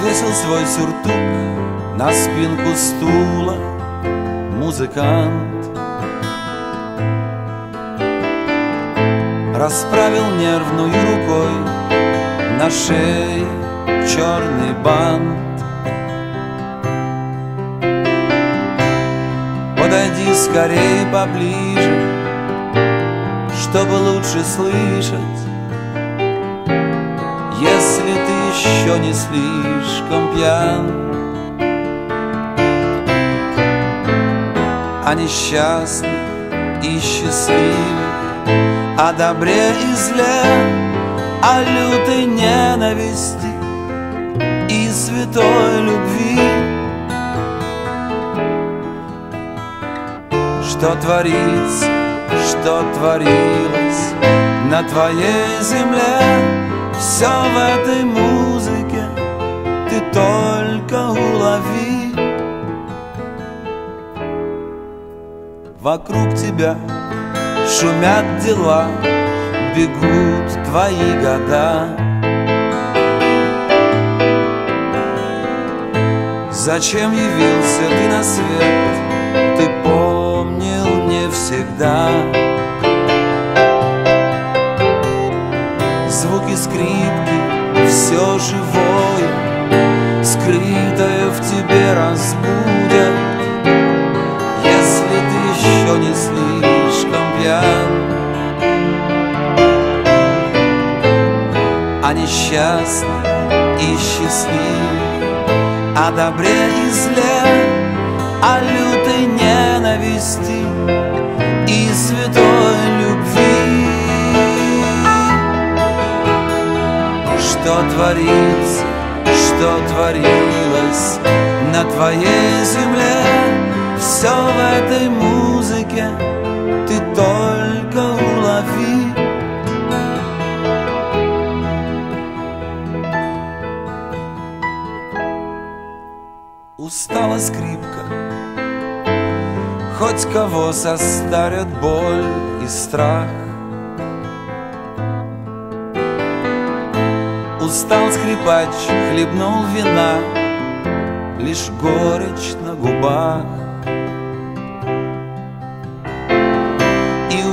Повесил свой сюртук на спинку стула музыкант. Расправил нервную рукой на шее черный бант. Подойди скорее поближе, чтобы лучше слышать Если ты еще не слишком пьян. О несчастных и счастливых О добре и зле О лютой ненависти И святой любви. Что творится, что творилось На твоей земле Все в этой музыке Ты только улови Вокруг тебя шумят дела, бегут твои года. Зачем явился ты на свет, О несчастных и счастливых О добре и зле О лютой ненависти И святой любви. Что творится, что творилось на твоей земле все в этой музыке Устала скрипка. Хоть кого состарят боль и страх. Устал скрипач, хлебнул вина Лишь горечь на губах.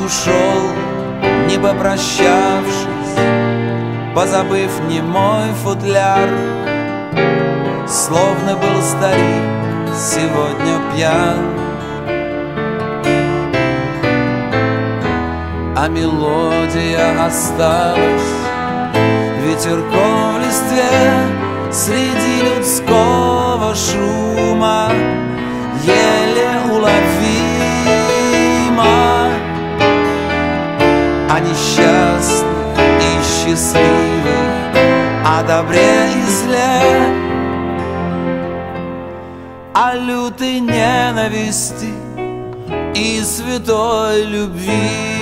Ушел, не попрощавшись, Позабыв не мой футляр. Словно был старик, сегодня пьян. А мелодия осталась ветерком в листве Среди людского шума еле уловима о несчастных и счастливых, о добре и зле, о лютой ненависти и святой любви.